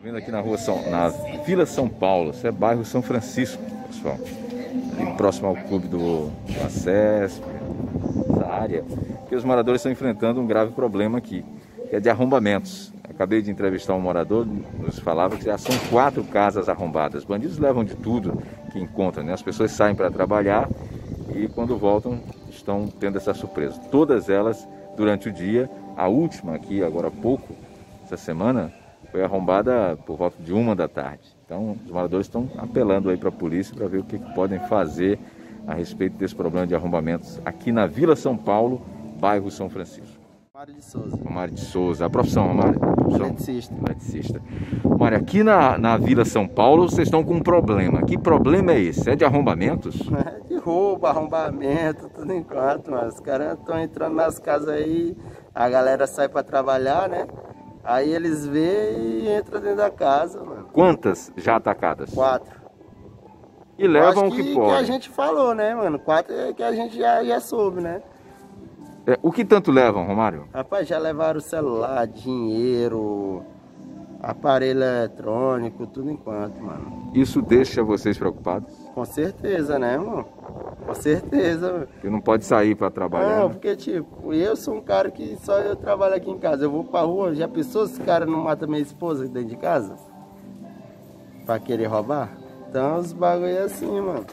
Tô vindo aqui na rua São, na Vila São Paulo, isso é bairro São Francisco, pessoal. Ali próximo ao clube do, do Acesp, essa área, que os moradores estão enfrentando um grave problema aqui, que é de arrombamentos. Acabei de entrevistar um morador, nos falava que já são quatro casas arrombadas. Bandidos levam de tudo que encontram, né? As pessoas saem para trabalhar e quando voltam estão tendo essa surpresa. Todas elas durante o dia. A última aqui, agora há pouco, essa semana, foi arrombada por volta de uma da tarde. Então, os moradores estão apelando aí para a polícia para ver o que, que podem fazer a respeito desse problema de arrombamentos aqui na Vila São Paulo, bairro São Francisco. Mário de Souza. Romário de Souza. A profissão, Romário? Profissão? Eletricista. Eletricista. Romário, aqui na, na Vila São Paulo vocês estão com um problema. Que problema é esse? É de arrombamentos? É de roubo, arrombamento, tudo enquanto, mano. Os caras estão entrando nas casas aí, a galera sai pra trabalhar, né? Aí eles vê e entram dentro da casa, mano. Quantas já atacadas? Quatro. E levam o que, que, pode. que a gente falou, né, mano? Quatro é que a gente já, já soube, né? É, o que tanto levam, Romário? Rapaz, já levaram celular, dinheiro, aparelho eletrônico, tudo enquanto, mano. Isso deixa vocês preocupados? Com certeza, né, mano? Com certeza. Que não pode sair para trabalhar. Não, né? porque tipo, eu sou um cara que só eu trabalho aqui em casa. Eu vou pra rua, já pensou se cara não mata minha esposa dentro de casa? Pra querer roubar? Então os bagulho é assim, mano.